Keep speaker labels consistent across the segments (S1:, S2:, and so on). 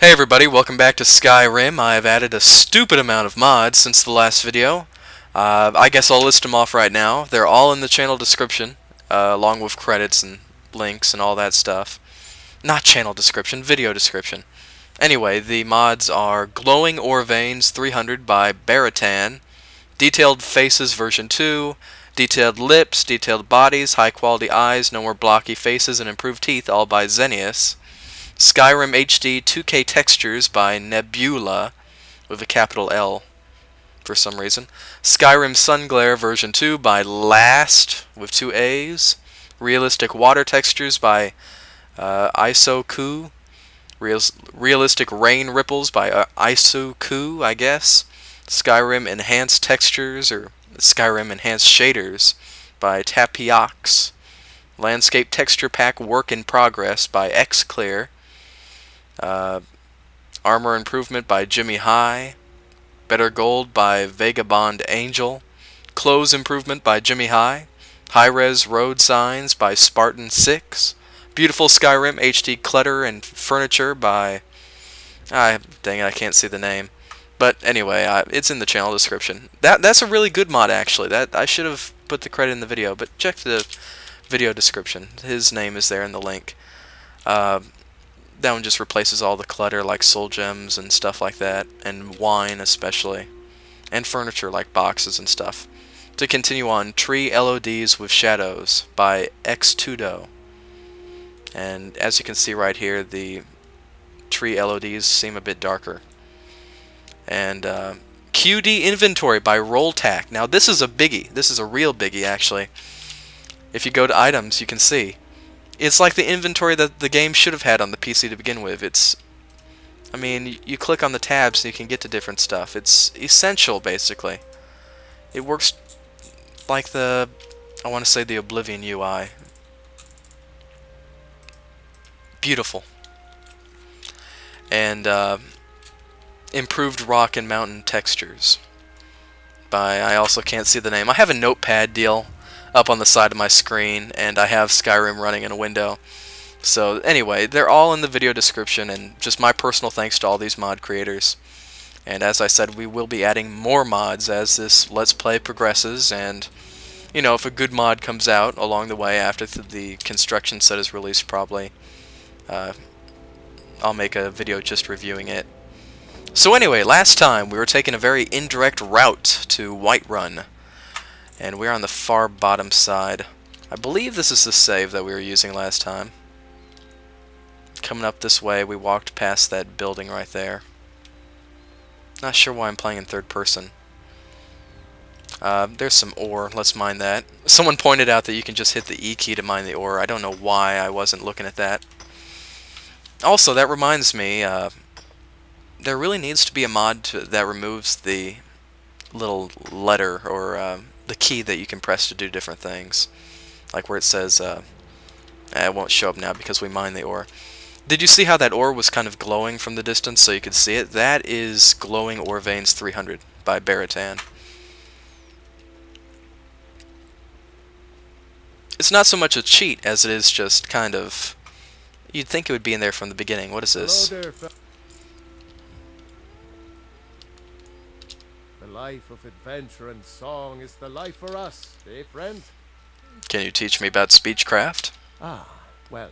S1: Hey everybody, welcome back to Skyrim. I've added a stupid amount of mods since the last video. Uh, I guess I'll list them off right now. They're all in the channel description, uh, along with credits and links and all that stuff. Not channel description, video description. Anyway, the mods are Glowing Ore Veins 300 by Baratan, Detailed Faces version 2, Detailed Lips, Detailed Bodies, High Quality Eyes, No More Blocky Faces, and Improved Teeth, all by Xenius. Skyrim HD 2K Textures by NebuLa, with a capital L for some reason. Skyrim Sunglare version 2 by Laast, with two A's. Realistic Water Textures by uh, Isoku. Real Realistic Rain Ripples by uh, Isoku, I guess. Skyrim Enhanced Textures, or Skyrim Enhanced Shaders by Tapioks. Landscape Texture Pack Work in Progress by XClear. Uh, Armor Improvement by Jimmy High. Better Gold by Vagabond Angel. Clothes Improvement by Jimmy High. High Res Road Signs by Spartan 6. Beautiful Skyrim HD Clutter and Furniture by... I, dang it, I can't see the name. But anyway, uh, it's in the channel description. That That's a really good mod, actually. That I should have put the credit in the video, but check the video description. His name is there in the link. Uh, that one just replaces all the clutter like soul gems and stuff like that, and wine especially, and furniture like boxes and stuff. To continue on, Tree LODs with Shadows by Xtudo. And as you can see right here, the tree LODs seem a bit darker. And uh, QD Inventory by Rolltac. Now this is a biggie. This is a real biggie actually. If you go to items, you can see it's like the inventory that the game should have had on the PC to begin with. It's, I mean, you click on the tabs and you can get to different stuff. It's essential, basically. It works like the, I want to say the Oblivion UI. Beautiful. And uh, improved rock and mountain textures. By, I also can't see the name. I have a notepad deal up on the side of my screen, and I have Skyrim running in a window. So anyway, they're all in the video description, and just my personal thanks to all these mod creators. And as I said, we will be adding more mods as this Let's Play progresses, and, you know, if a good mod comes out along the way after the construction set is released probably, uh, I'll make a video just reviewing it. So anyway, last time we were taking a very indirect route to Whiterun. And we're on the far bottom side. I believe this is the save that we were using last time. Coming up this way, we walked past that building right there. Not sure why I'm playing in third person. Uh, there's some ore. Let's mine that. Someone pointed out that you can just hit the E key to mine the ore. I don't know why I wasn't looking at that. Also, that reminds me, uh, there really needs to be a mod to, that removes the little letter or uh, the key that you can press to do different things. Like where it says, uh, eh, it won't show up now because we mined the ore. Did you see how that ore was kind of glowing from the distance so you could see it? That is Glowing Ore Veins 300 by Baratan. It's not so much a cheat as it is just kind of... You'd think it would be in there from the beginning. What is this?
S2: Life of adventure and song is the life for us, eh, friend?
S1: Can you teach me about speechcraft?
S2: Ah, well,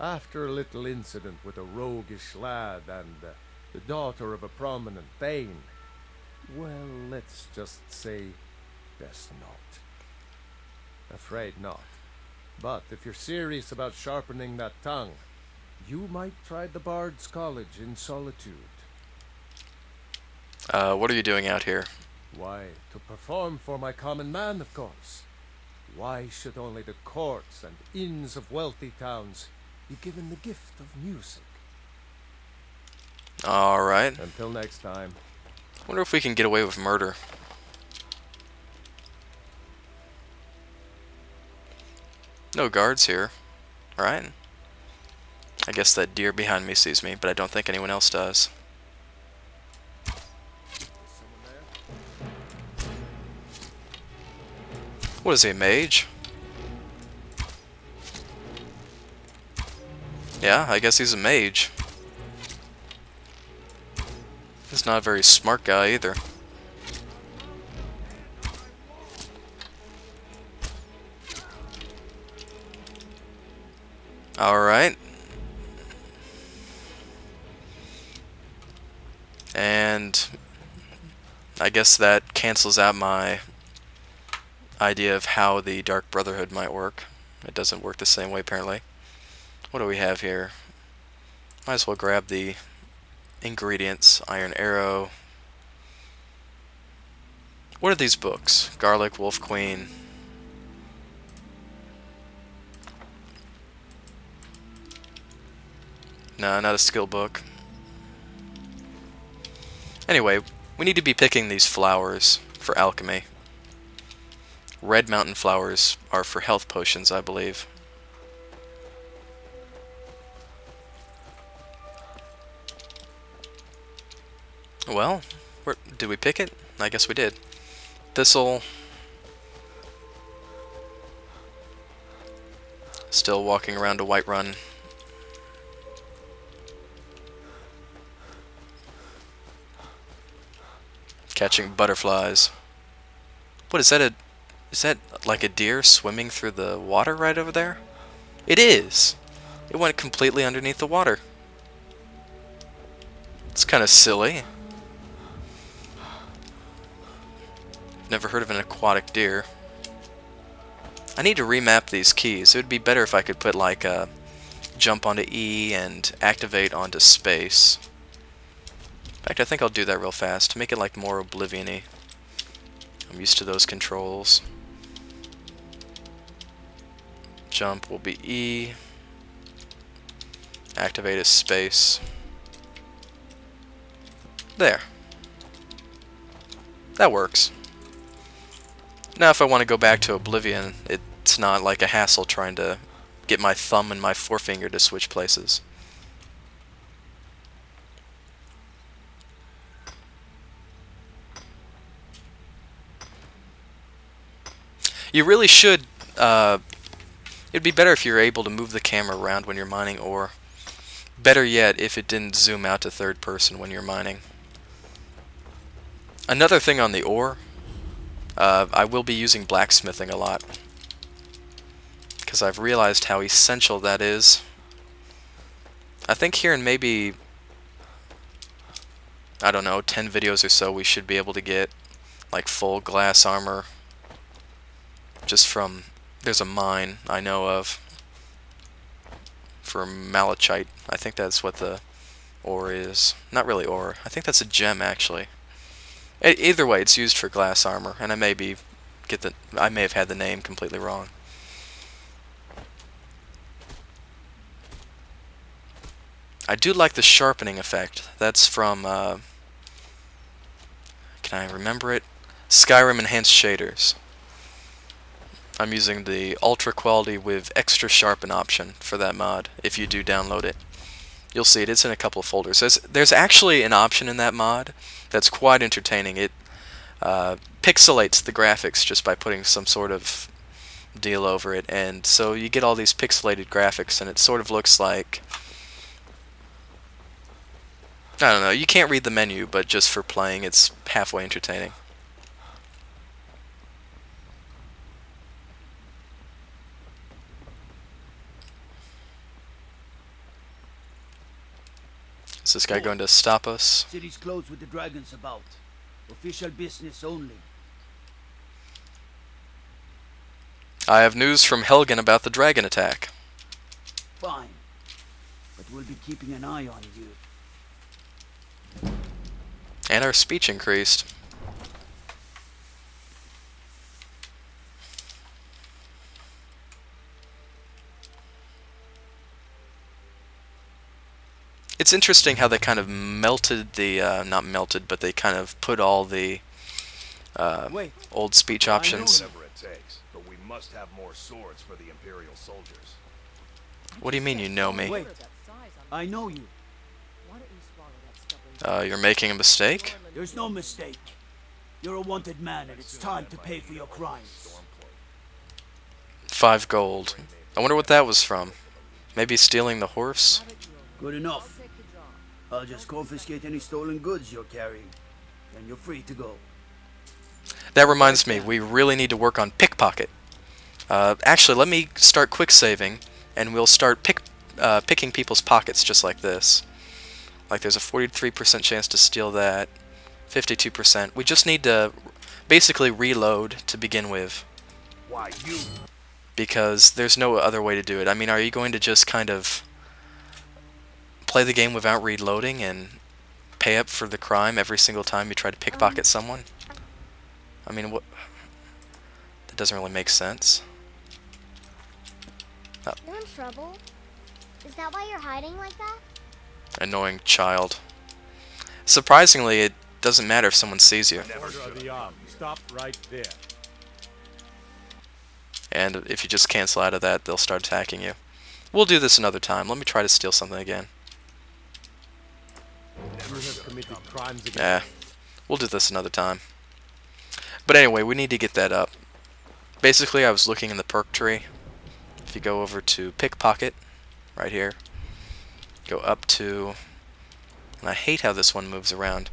S2: after a little incident with a roguish lad and uh, the daughter of a prominent Thane, well, let's just say best not. Afraid not. But if you're serious about sharpening that tongue, you might try the Bard's College in Solitude.
S1: Uh, what are you doing out here?
S2: Why, to perform for my common man, of course. Why should only the courts and inns of wealthy towns be given the gift of music?
S1: Alright.
S2: Until next time.
S1: wonder if we can get away with murder. No guards here. Right? I guess that deer behind me sees me, but I don't think anyone else does. What is he, a mage? Yeah, I guess he's a mage. He's not a very smart guy either. Alright. And I guess that cancels out my idea of how the Dark Brotherhood might work. It doesn't work the same way apparently. What do we have here? Might as well grab the ingredients. Iron Arrow. What are these books? Garlic, Wolf Queen. No, not a skill book. Anyway, we need to be picking these flowers for alchemy. Red mountain flowers are for health potions, I believe. Well, where, did we pick it? I guess we did. Thistle. Still walking around a Whiterun. Catching butterflies. What is that a is that like a deer swimming through the water right over there? It is. It went completely underneath the water. It's kind of silly. Never heard of an aquatic deer. I need to remap these keys. It would be better if I could put like a jump onto E and activate onto space. In fact, I think I'll do that real fast to make it like more Oblivion-y. I'm used to those controls. Jump will be E. Activate is space. There. That works. Now if I want to go back to Oblivion, it's not like a hassle trying to get my thumb and my forefinger to switch places. You really should, uh, it'd be better if you're able to move the camera around when you're mining, ore. better yet, if it didn't zoom out to third person when you're mining. Another thing on the ore uh, I will be using blacksmithing a lot. Because I've realized how essential that is. I think here in maybe, I don't know, 10 videos or so we should be able to get like full glass armor just from, there's a mine I know of for malachite. I think that's what the ore is. Not really ore. I think that's a gem actually either way, it's used for glass armor, and I may be get the I may have had the name completely wrong. I do like the sharpening effect. That's from uh, can I remember it? Skyrim Enhanced Shaders. I'm using the ultra quality with extra sharpen option for that mod if you do download it. You'll see it. It's in a couple of folders. There's, there's actually an option in that mod that's quite entertaining. It uh, pixelates the graphics just by putting some sort of deal over it, and so you get all these pixelated graphics, and it sort of looks like I don't know. You can't read the menu, but just for playing, it's halfway entertaining. This guy going to stop us?
S3: City's closed with the dragons about. Official business only.
S1: I have news from Helgen about the dragon attack.
S3: Fine. But we'll be keeping an eye on you.
S1: And our speech increased. It's interesting how they kind of melted the, uh, not melted, but they kind of put all the uh,
S3: Wait.
S1: old speech options.
S4: Takes, but we must have more swords for the Imperial soldiers.
S1: What do you mean you know me?
S3: Wait. I know you.
S1: Uh, you're making a mistake?
S3: There's no mistake. You're a wanted man, and it's time to pay for your crimes.
S1: Five gold. I wonder what that was from. Maybe stealing the horse?
S3: Good enough. I'll just confiscate any stolen goods you're carrying. and you're free to go.
S1: That reminds me, we really need to work on pickpocket. Uh, actually, let me start quick saving, and we'll start pick, uh, picking people's pockets just like this. Like there's a 43% chance to steal that, 52%. We just need to basically reload to begin with,
S4: Why, you...
S1: because there's no other way to do it. I mean, are you going to just kind of play the game without reloading and pay up for the crime every single time you try to pickpocket mm. someone? I mean, what? That doesn't really make sense.
S5: Uh, you're in trouble? Is that why you're hiding like that?
S1: Annoying child. Surprisingly, it doesn't matter if someone sees you.
S4: Never
S2: Order of
S4: should
S2: the arm. Stop right there.
S1: And if you just cancel out of that, they'll start attacking you. We'll do this another time. Let me try to steal something again.
S2: You have committed crimes against
S1: Yeah, we'll do this another time. But anyway, we need to get that up. Basically, I was looking in the perk tree. If you go over to pickpocket, right here, go up to, and I hate how this one moves around.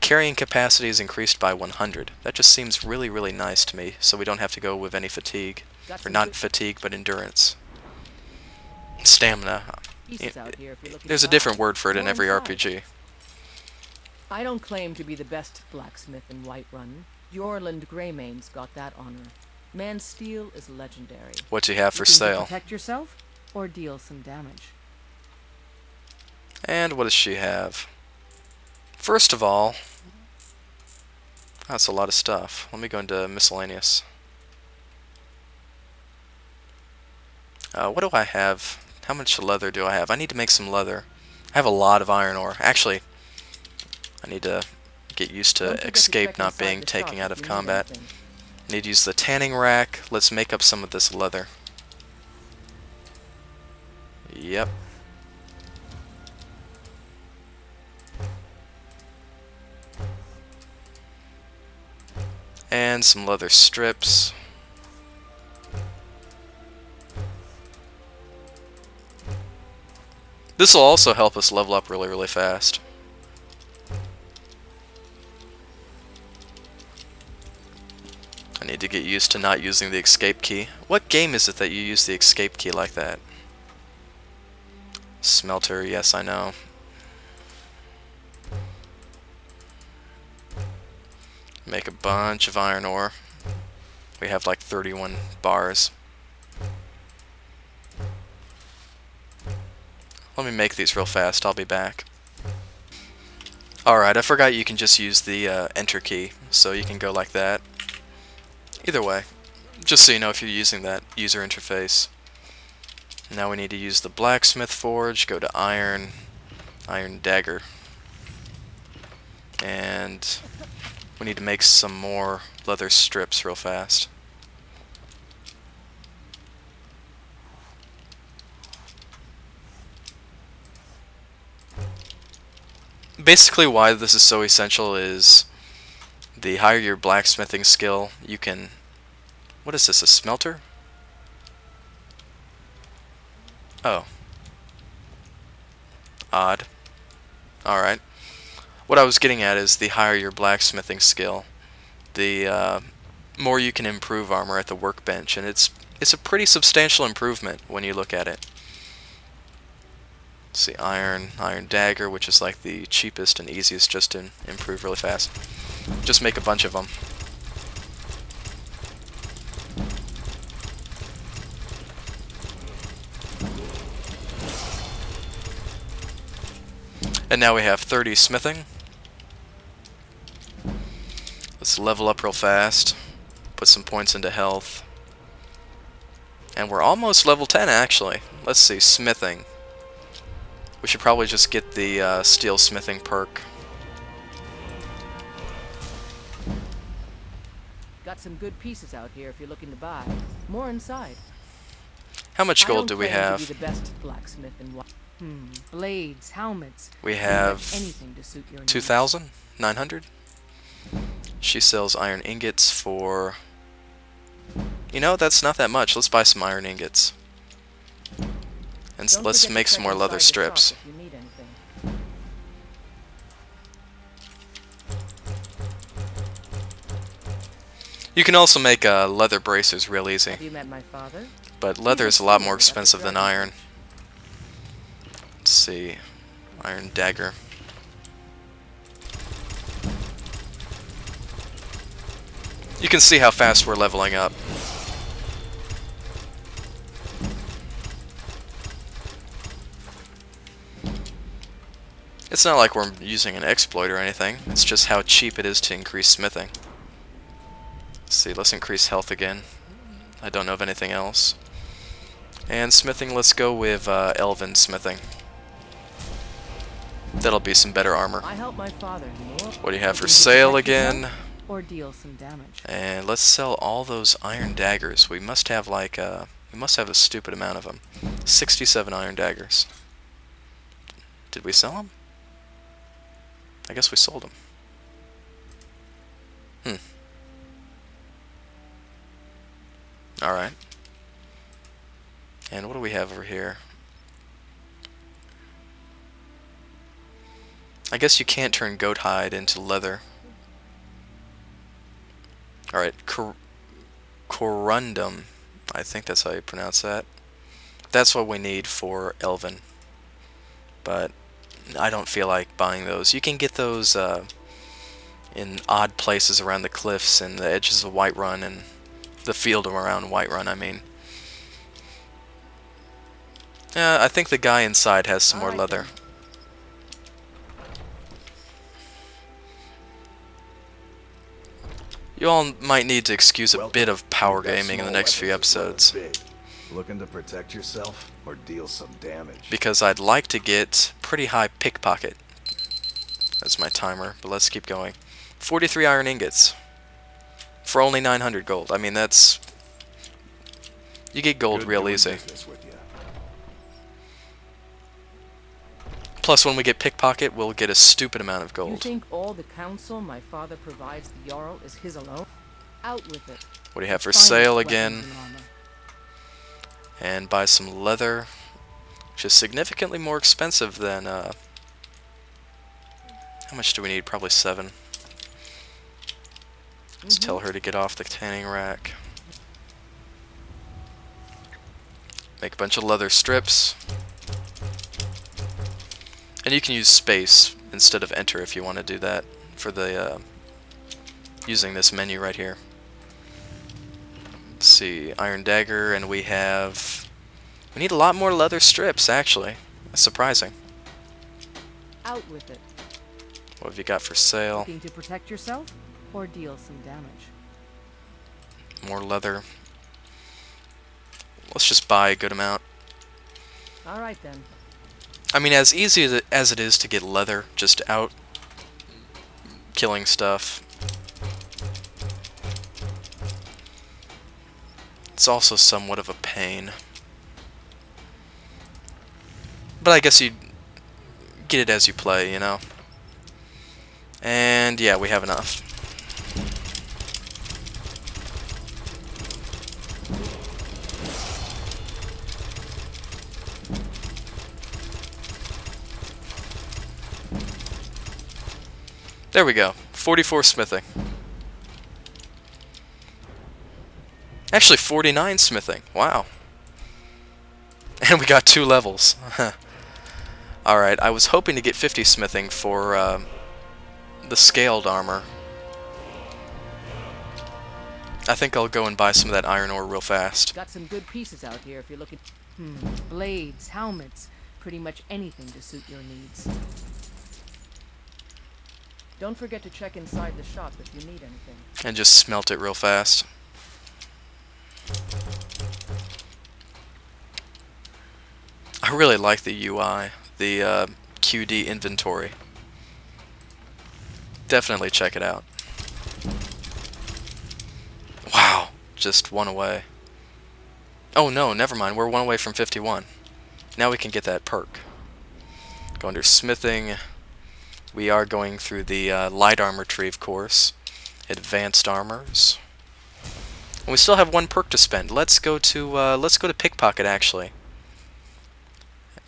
S1: Carrying capacity is increased by 100. That just seems really, really nice to me, so we don't have to go with any fatigue. Or not fatigue, but endurance. Stamina.
S6: pieces
S1: I-
S6: out here if you're looking
S1: There's a different word for it in every. RPG.
S6: I don't claim to be the best blacksmith in Whiterun. Eorlund Gray-Mane's got that honor. Man's steel is legendary.
S1: What do you have for
S6: to
S1: sale?
S6: protect yourself or deal some damage.
S1: And what does she have? First of all, that's a lot of stuff. Let me go into miscellaneous. Uh, what do I have? How much leather do I have? I need to make some leather. I have a lot of iron ore. Actually, I need to get used to escape not being taken out of combat.
S6: anything.
S1: Need to use the tanning rack. Let's make up some of this leather. Yep. And some leather strips. This will also help us level up really, really fast. I need to get used to not using the escape key. What game is it that you use the escape key like that? Smelter, yes I know. Make a bunch of iron ore. We have like 31 bars. Let me make these real fast, I'll be back. Alright, I forgot you can just use the uh, enter key, so you can go like that. Either way, just so you know if you're using that user interface. Now we need to use the blacksmith forge, go to iron, iron dagger. And we need to make some more leather strips real fast. Basically why this is so essential is the higher your blacksmithing skill, you can... What is this, a smelter? Oh. Odd. Alright. What I was getting at is the higher your blacksmithing skill, the uh, more you can improve armor at the workbench, and it's it's a pretty substantial improvement when you look at it. Let's see, iron, iron dagger, which is like the cheapest and easiest just to improve really fast. Just make a bunch of them. And now we have 30 smithing. Let's level up real fast. Put some points into health. And we're almost level 10 actually. Let's see, smithing. We should probably just get the uh, steel smithing perk.
S6: Got some good pieces out here if you're looking to buy. More inside.
S1: How much gold do we have?
S6: be the best blacksmith in Hmm. Blades, helmets.
S1: We have
S6: anything to suit your
S1: 2,900. She sells iron ingots for... You know, that's not that much. Let's buy some iron ingots. And
S6: Don't
S1: let's make some more leather strips.
S6: You
S1: can also make uh, leather bracers real easy. But leather is a lot more expensive than iron. Let's see. Iron dagger. You can see how fast we're leveling up. It's not like we're using an exploit or anything, it's just how cheap it is to increase smithing. Let's see, let's increase health again. I don't know of anything else. And smithing, let's go with uh, Elven smithing. That'll be some better armor.
S6: I help my father.
S1: What do you have for sale again?
S6: Or deal some damage.
S1: And let's sell all those iron daggers. We must have like uh, we must have a stupid amount of them. 67 iron daggers. Did we sell them? I guess we sold them. Hmm. All right. And what do we have over here? I guess you can't turn goat hide into leather. Alright, cor corundum. I think that's how you pronounce that. That's what we need for Elven. But I don't feel like buying those. You can get those uh, in odd places around the cliffs and the edges of Whiterun and the field around Whiterun, I mean. Yeah, I think the guy inside has some more
S6: Alright
S1: leather.
S6: then.
S1: You all might need to excuse a
S4: Welcome.
S1: bit of power gaming in the next few
S4: weapons as
S1: episodes.
S4: Big. Looking to protect yourself or deal some damage.
S1: because I'd like to get pretty high pickpocket. That's my timer, but let's keep going. 43 iron ingots for only 900 gold. I mean, that's you get gold
S4: Good
S1: real easy.
S4: business with ya.
S1: Plus, when we get pickpocket, we'll get a stupid amount of gold.
S6: You
S1: gold.
S6: think all the counsel my father provides the Jarl is his alone? Out with it.
S1: What do you have for
S6: Finest
S1: sale
S6: weapons
S1: again?
S6: And
S1: buy some leather, which is significantly more expensive than. Uh, how much do we need? Probably seven. Let's tell her to get off the tanning rack. Make a bunch of leather strips. And you can use space instead of enter if you want to do that for the uh, using this menu right here. Let's see, iron dagger, and we have we need a lot more leather strips actually. That's surprising.
S6: Out with it.
S1: What have you got for sale?
S6: Looking to protect yourself or deal some damage.
S1: More leather. Let's just buy a good amount.
S6: All right then.
S1: I mean, as easy as as it is to get leather just out killing stuff, it's also somewhat of a pain. But I guess you get it as you play, you know? And yeah, we have enough. There we go. 44 smithing. Actually, 49 smithing. Wow. And we got two levels. Alright, I was hoping to get 50 smithing for um, the scaled armor. I think I'll go and buy some of that iron ore real fast.
S6: Got some good pieces out here if you're looking. Hmm. Blades, helmets, pretty much anything to suit your needs. Don't forget to check inside the shop if you need anything.
S1: And just smelt it real fast. I really like the UI, the uh, QD inventory. Definitely check it out. Wow, just one away. Oh no, never mind, we're one away from 51. Now we can get that perk. Go under smithing. We are going through the uh, light armor retrieve course. Advanced armors. And we still have one perk to spend. Let's go to uh, let's go to pickpocket actually.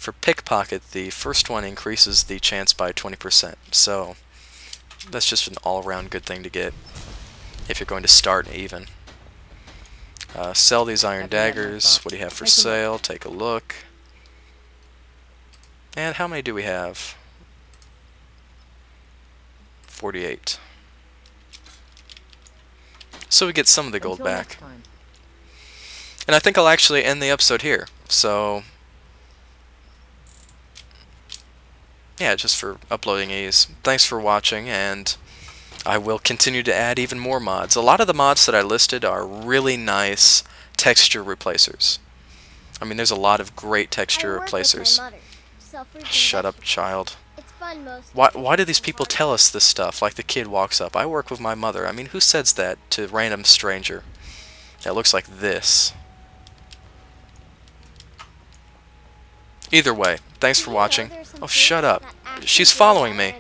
S1: For pickpocket, the first one increases the chance by 20%. So that's just an all-around good thing to get. if you're going to start even. Uh, sell these iron
S6: Have you had my
S1: daggers. What do you have for
S6: Take a look.
S1: sale? Take a look. And how many do we have? 48. So we get some of the gold back. And I think I'll actually end the episode here. So, yeah, just for uploading ease. Thanks for watching, and I will continue to add even more mods. A lot of the mods that I listed are really nice texture replacers. I mean, there's a lot of great texture replacers.
S5: Mother.
S1: Shut up, child.
S5: It's fun most.
S1: Why, why do these people tell us this stuff? Like the kid walks up, I work with my mother. I mean, who says that to random stranger? That looks like this. Either way, thanks for watching. Oh, shut up. She's following me.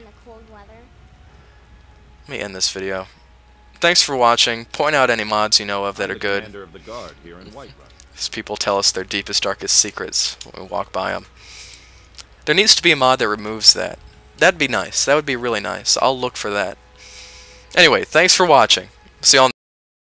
S1: Let me end this video. Thanks for watching. Point out any mods you know of that are good. These people tell us their deepest, darkest secrets when we walk by them. There needs to be a mod that removes that. That'd be nice. That would be really nice. I'll look for that. Anyway, thanks for watching. See y'all